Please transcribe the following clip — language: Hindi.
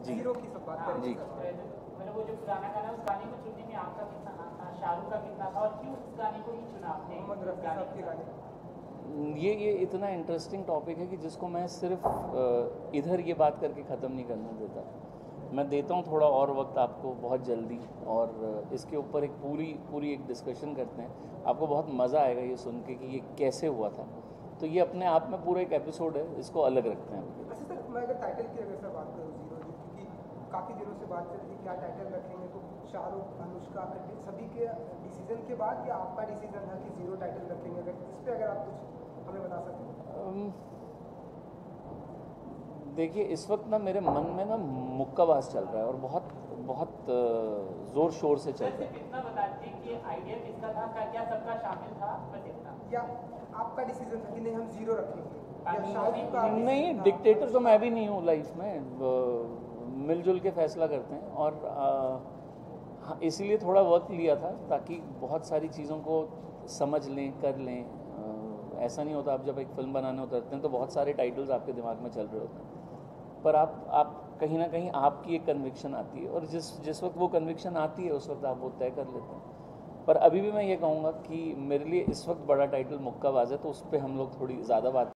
जी। ज़ीरो की सब बात करें जी। मैंने वो जो पुराना गाना उस गाने को चुनने में आपका कितना हाथ था? शाहरुख का कितना था? और क्यों उस गाने को ही चुना आपने? मोहम्मद रफी साहब के गाने। ये ये इतना इंटरेस्टिंग टॉपिक है कि जिसको मैं सिर्फ़ इधर ये बात करके ख़त्म नहीं करना देता। मैं देता हूँ थोड़ा और वक्त आपको बहुत जल्दी और इसके ऊपर एक पूरी पूरी एक डिस्कशन करते हैं। आपको बहुत मज़ा आएगा ये सुन के कि ये कैसे हुआ था। तो ये अपने आप में पूरा एक एपिसोड है इसको अलग रखते हैं। अच्छा सर मैं अगर टाइटल की अगर सर बात करूँ ज़ीरो काफ़ी दिनों से बात चल रही क्या टाइटल रखेंगे तो शाहरुख अनुष्का सभी के डिसीज़न के बाद या आपका डिसीज़न था कि ज़ीरो टाइटल रखेंगे? अगर इस पर अगर आप कुछ हमें बता सकते अम, देखिए इस वक्त ना मेरे मन में ना मुक्काबाज चल रहा है और बहुत बहुत ज़ोर शोर से चल रहा है। इतना बता दीजिए कि आइडिया किसका था क्या क्या सबका शामिल था बस इतना। या आपका डिसीज़न था कि नहीं हम ज़ीरो रखेंगे। या शाहरुख का नहीं डिक्टेटर तो मैं भी नहीं हूँ लाइफ में मिलजुल के फैसला करते हैं और हाँ इसीलिए थोड़ा वक्त लिया था ताकि बहुत सारी चीज़ों को समझ लें, कर लें। ऐसा नहीं होता, आप जब एक फ़िल्म बनाने उतरते हैं तो बहुत सारे टाइटल्स आपके दिमाग में चल रहे होते हैं। पर आप आप कहीं ना कहीं आपकी एक कन्विक्शन आती है और जिस जिस वक्त वो कन्विक्शन आती है, उस वक्त आप वो तय कर लेते हैं। पर अभी भी मैं ये कहूँगा कि मेरे लिए इस वक्त बड़ा टाइटल मुक्काबाज है तो उस पर हम लोग थोड़ी ज़्यादा बात